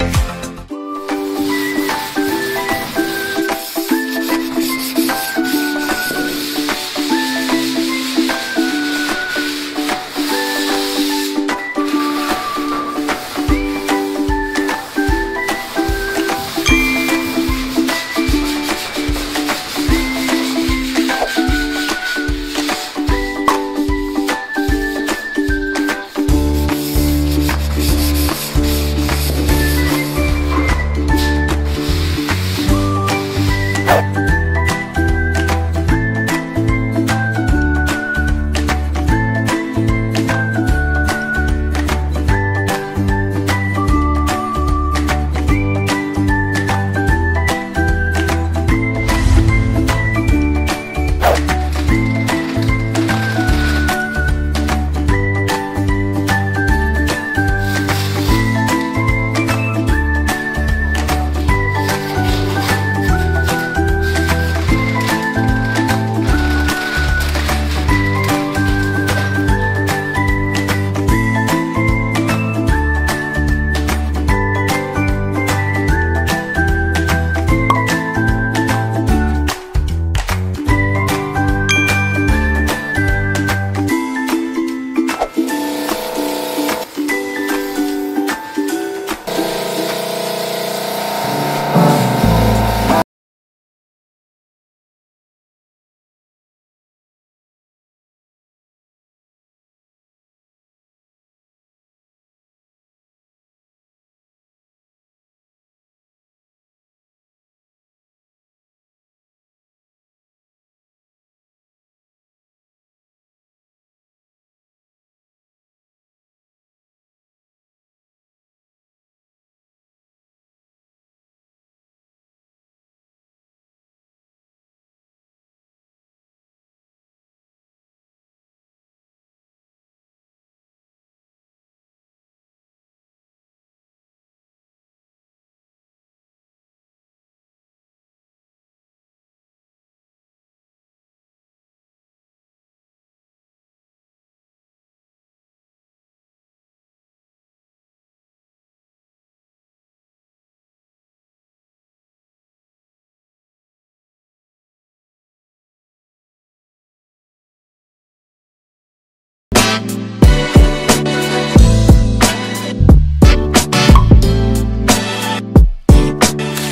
Bye.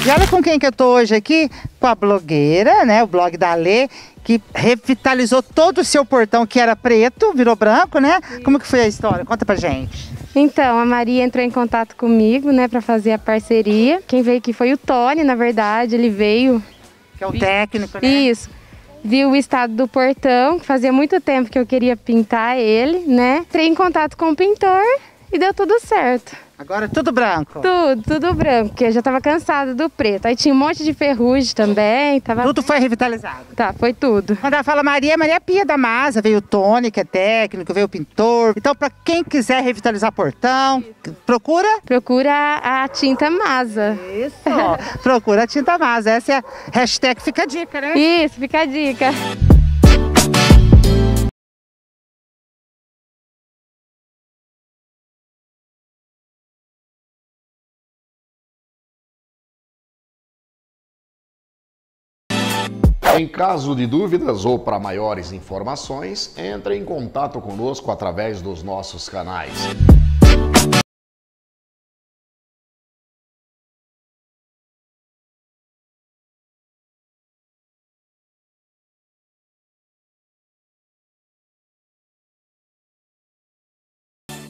E olha com quem que eu tô hoje aqui, com a blogueira, né, o blog da Lê, que revitalizou todo o seu portão que era preto, virou branco, né? Como que foi a história? Conta pra gente. Então, a Maria entrou em contato comigo, né, para fazer a parceria. Quem veio aqui foi o Tony, na verdade, ele veio. Que é o técnico, né? Isso. Viu o estado do portão, fazia muito tempo que eu queria pintar ele, né? Entrei em contato com o pintor e deu tudo certo. Agora é tudo branco. Tudo, tudo branco, porque eu já tava cansada do preto. Aí tinha um monte de ferrugem também. Tava... Tudo foi revitalizado. Tá, foi tudo. Quando ela fala Maria, Maria Pia da Masa, veio o Tony, que é técnico, veio o pintor. Então, para quem quiser revitalizar portão, procura? Procura a, a tinta Masa. Isso, procura a tinta Masa. Essa é a hashtag Fica a Dica, né? Isso, fica a dica. Em caso de dúvidas ou para maiores informações, entre em contato conosco através dos nossos canais.